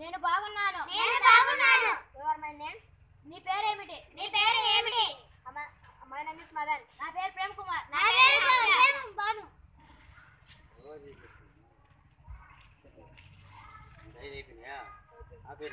నేను బాగున్నాను. నేను బాగున్నాను. యువర్ మై నేమ్ నీ పేరేమిటి? నీ పేరు ఏమిటి? My name is Madan. నా పేరు ప్రేమ్ కుమార్. నా పేరు ప్రేమ్ బాను. అయిపోయినాయా పేరు